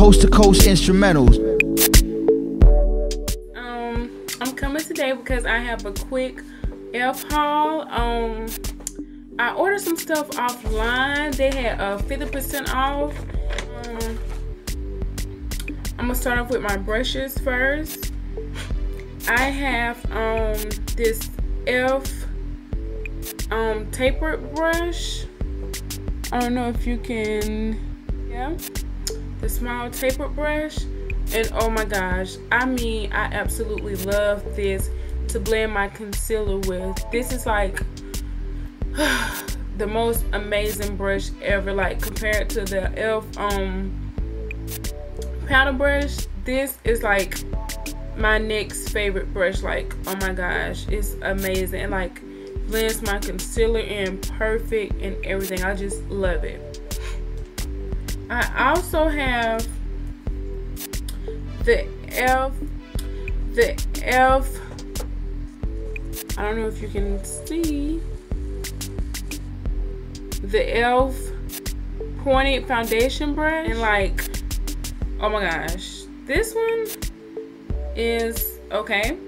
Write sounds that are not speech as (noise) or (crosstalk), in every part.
Coast to coast instrumentals. Um, I'm coming today because I have a quick elf haul. Um, I ordered some stuff offline. They had a 50% off. Um, I'm gonna start off with my brushes first. I have um this elf um tapered brush. I don't know if you can yeah the small tapered brush and oh my gosh I mean I absolutely love this to blend my concealer with. This is like (sighs) the most amazing brush ever like compared to the elf um powder brush. This is like my next favorite brush like oh my gosh it's amazing. Like blends my concealer in perfect and everything. I just love it I also have the elf the elf I don't know if you can see the elf pointed foundation brush. And like oh my gosh. This one is okay.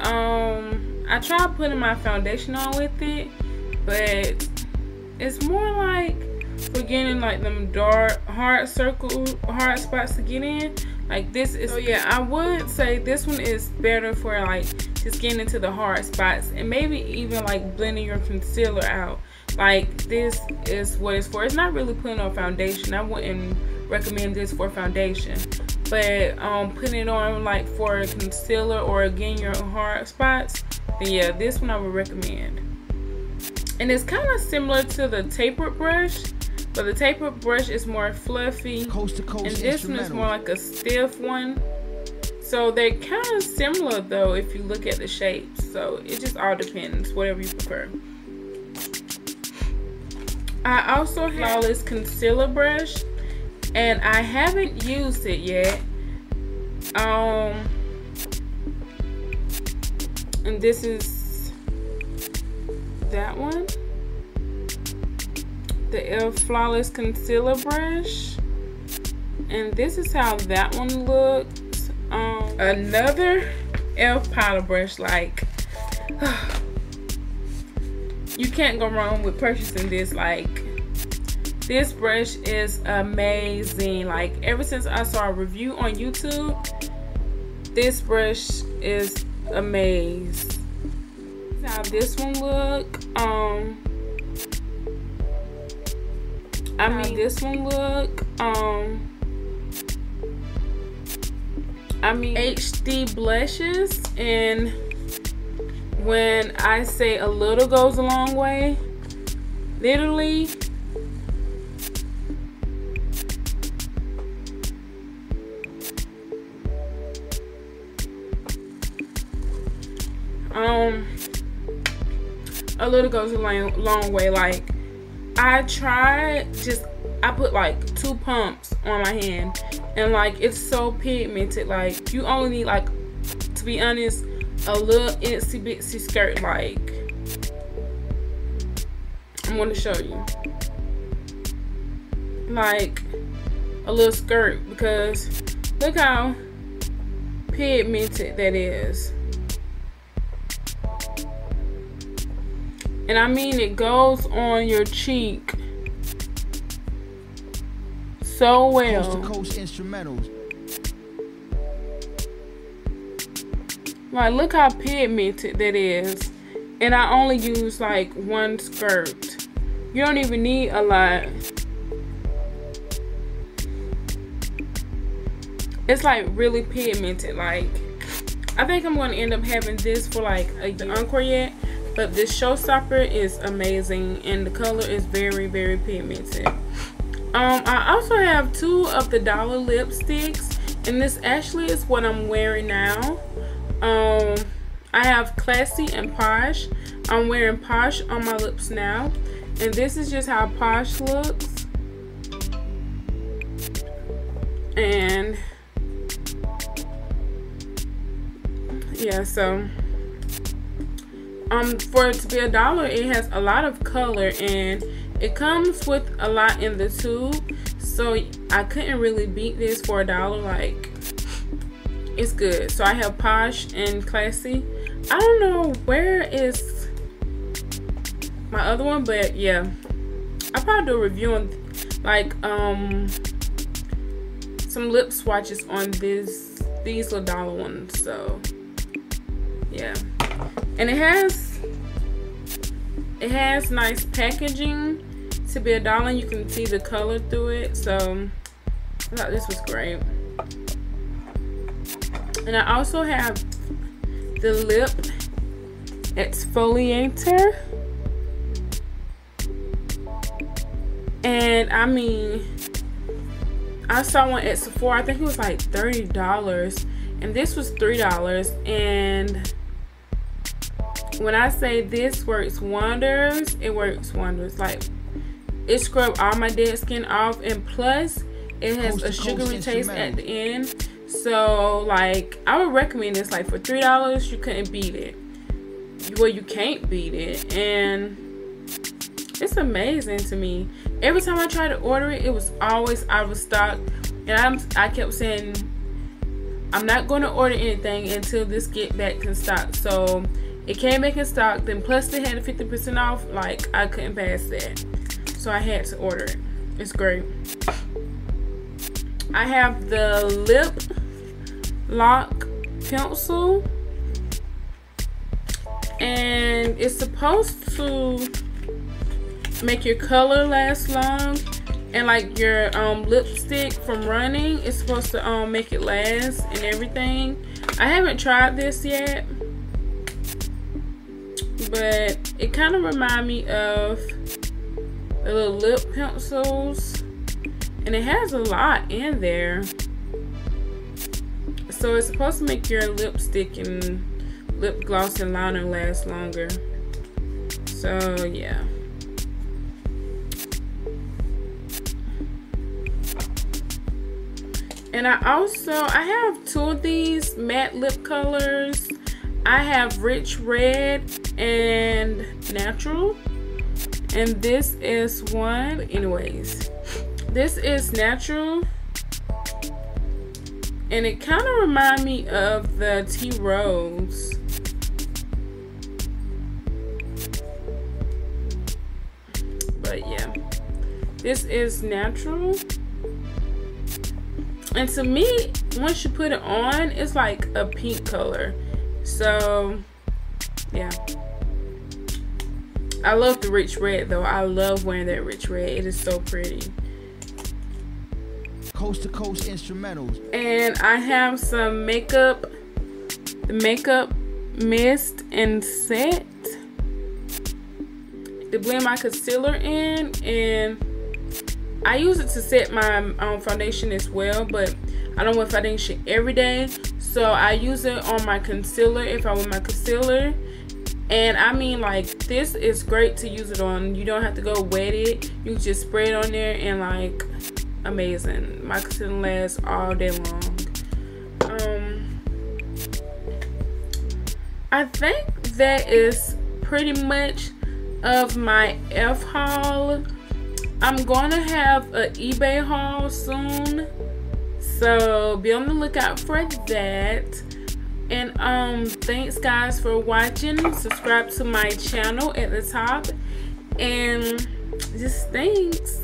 Um I tried putting my foundation on with it but it's more like for getting like them dark hard circle hard spots to get in. Like this is so yeah. I would say this one is better for like just getting into the hard spots and maybe even like blending your concealer out. Like this is what it's for. It's not really putting on foundation. I wouldn't recommend this for foundation. But um putting it on like for a concealer or again your hard spots then yeah this one I would recommend. And it's kind of similar to the tapered brush but the tapered brush is more fluffy. Coast to coast and this one is more like a stiff one. So they're kind of similar though if you look at the shapes. So it just all depends whatever you prefer. I also have this concealer brush and I haven't used it yet. Um and this is that one the e.l.f. Flawless Concealer Brush. And this is how that one looks. Um, another e.l.f. powder brush. Like, (sighs) you can't go wrong with purchasing this. Like, this brush is amazing. Like, ever since I saw a review on YouTube, this brush is amazing. How this one look. Um, I mean, this one look. Um, I mean, HD blushes, and when I say a little goes a long way, literally. Um, a little goes a long, long way. Like, I tried just I put like two pumps on my hand. And like it's so pigmented. Like you only need like to be honest a little itsy bitsy skirt like I'm gonna show you. Like a little skirt because look how pigmented that is And I mean it goes on your cheek so well. Coast to coast instrumentals. Like look how pigmented that is. And I only use like one skirt. You don't even need a lot. It's like really pigmented. Like I think I'm gonna end up having this for like a encore yet but this showstopper is amazing and the color is very very pigmented. Um i also have two of the dollar lipsticks and this actually is what i'm wearing now. Um i have classy and posh. I'm wearing posh on my lips now and this is just how posh looks. And yeah so um for it to be a dollar it has a lot of color and it comes with a lot in the tube so I couldn't really beat this for a dollar. Like, it's good. So I have Posh and Classy. I don't know where is my other one, but yeah. I'll probably do a review on like um some lip swatches on this these little dollar ones. So yeah. And it has it has nice packaging to be a dollar. You can see the color through it. So I thought this was great. And I also have the lip exfoliator. And I mean, I saw one at Sephora. I think it was like $30. And this was $3. And when I say this works wonders, it works wonders. Like, it scrubbed all my dead skin off. And plus, it has a sugary taste at the end. So, like, I would recommend this. Like, for $3, you couldn't beat it. Well, you can't beat it. And it's amazing to me. Every time I try to order it, it was always out of stock. And I'm I kept saying I'm not going to order anything until this get back in stock. So it came back in stock. Then plus they had a 50% off. Like I couldn't pass that. So I had to order it. It's great. I have the lip lock pencil and it's supposed to make your color last long and like your um, lipstick from running it's supposed to um, make it last and everything I haven't tried this yet but it kind of remind me of the little lip pencils. And it has a lot in there. So it's supposed to make your lipstick and lip gloss and liner last longer. So yeah. And I also I have two of these matte lip colors. I have rich red and natural. And this is one anyways. This is natural. And it kind of remind me of the Tea Rose but yeah. This is natural. And to me once you put it on it's like a pink color. So yeah I love the rich red though. I love wearing that rich red. It is so pretty. Coast to coast instrumentals. And I have some makeup the makeup mist and set to blend my concealer in. And I use it to set my um, foundation as well, but I don't wear foundation every day. So I use it on my concealer if I wear my concealer. And I mean like this is great to use it on. You don't have to go wet it. You just spray it on there and like amazing. My concealer lasts all day long. Um I think that is pretty much of my F haul I'm to have an eBay haul soon. So be on the lookout for that. And um thanks guys for watching. Subscribe to my channel at the top. And just thanks.